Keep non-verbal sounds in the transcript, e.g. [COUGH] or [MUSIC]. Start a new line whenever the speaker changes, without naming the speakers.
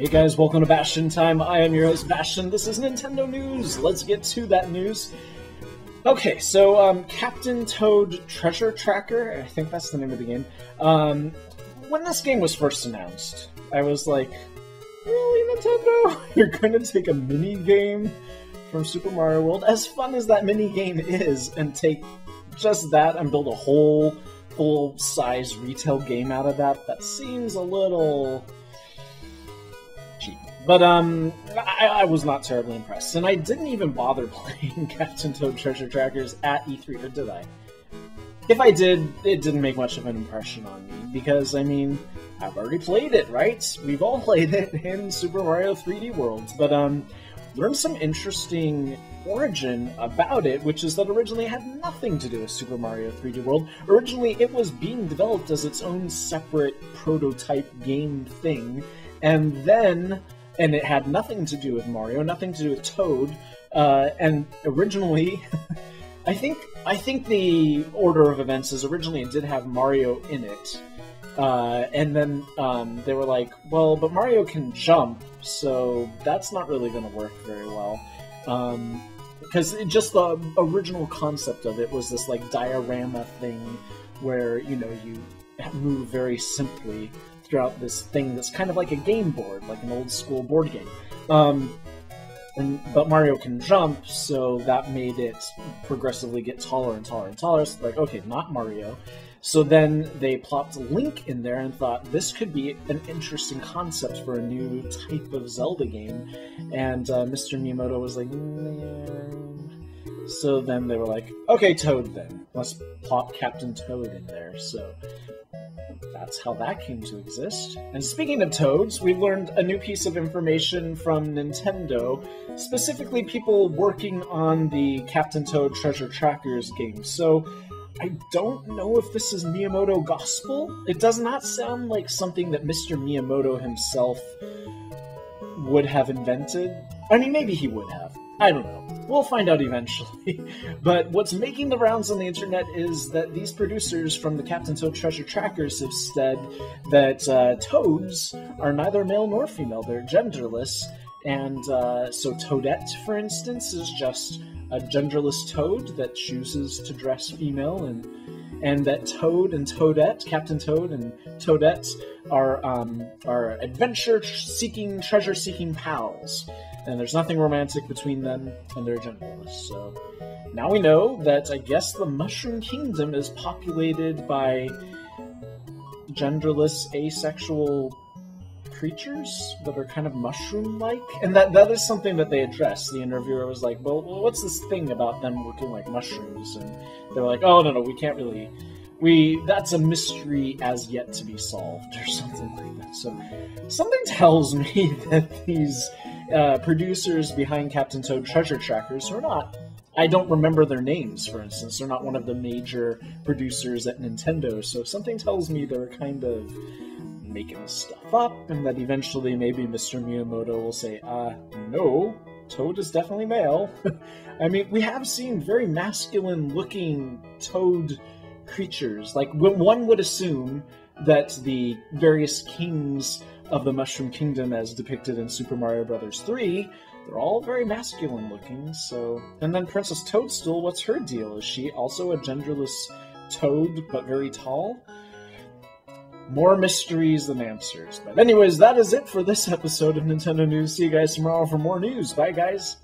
Hey guys, welcome to Bastian Time. I am your host, Bastian. This is Nintendo News. Let's get to that news. Okay, so um, Captain Toad Treasure Tracker, I think that's the name of the game. Um, when this game was first announced, I was like, really, Nintendo? [LAUGHS] You're going to take a mini game from Super Mario World, as fun as that mini game is, and take just that and build a whole full-size retail game out of that? That seems a little cheap. But um, I, I, was not terribly impressed, and I didn't even bother [LAUGHS] playing Captain Toad Treasure Trackers at E3, or did I? If I did, it didn't make much of an impression on me, because, I mean, I've already played it, right? We've all [LAUGHS] played it in Super Mario 3D World, but um, learned some interesting origin about it, which is that originally it had nothing to do with Super Mario 3D World. Originally, it was being developed as its own separate prototype game thing, and then, and it had nothing to do with Mario, nothing to do with Toad, uh, and originally, [LAUGHS] I think I think the order of events is originally it did have Mario in it, uh, and then um, they were like, well, but Mario can jump, so that's not really going to work very well. Um, because just the original concept of it was this like diorama thing where you know you move very simply throughout this thing that's kind of like a game board, like an old school board game. Um, and, but Mario can jump, so that made it progressively get taller and taller and taller. So like, okay, not Mario. So then they plopped Link in there and thought this could be an interesting concept for a new type of Zelda game. And uh, Mr. Miyamoto was like, so then they were like, okay, Toad then. Let's plop Captain Toad in there. So that's how that came to exist. And speaking of Toads, we learned a new piece of information from Nintendo, specifically people working on the Captain Toad Treasure Trackers game. So I don't know if this is Miyamoto gospel. It does not sound like something that Mr. Miyamoto himself would have invented. I mean, maybe he would have. I don't know. We'll find out eventually. [LAUGHS] but what's making the rounds on the internet is that these producers from the Captain Toad Treasure Trackers have said that uh, toads are neither male nor female, they're genderless. And uh, so Toadette, for instance, is just a genderless toad that chooses to dress female and and that Toad and Toadette, Captain Toad and Toadette, are um, are adventure-seeking, treasure-seeking pals and there's nothing romantic between them, and they're genderless. So now we know that I guess the Mushroom Kingdom is populated by genderless, asexual creatures that are kind of mushroom-like, and that that is something that they address. The interviewer was like, "Well, what's this thing about them looking like mushrooms?" And they're like, "Oh no, no, we can't really." We that's a mystery as yet to be solved, [LAUGHS] or something like that. So, something tells me [LAUGHS] that these uh, producers behind Captain Toad Treasure Trackers are not. I don't remember their names, for instance. They're not one of the major producers at Nintendo, so something tells me they're kind of making stuff up, and that eventually maybe Mr. Miyamoto will say, uh, no, Toad is definitely male. [LAUGHS] I mean, we have seen very masculine looking Toad creatures. Like, one would assume that the various kings of the Mushroom Kingdom as depicted in Super Mario Bros. 3, they're all very masculine looking, so... And then Princess Toadstool, what's her deal? Is she also a genderless toad, but very tall? More mysteries than answers. But anyways, that is it for this episode of Nintendo News. See you guys tomorrow for more news. Bye, guys!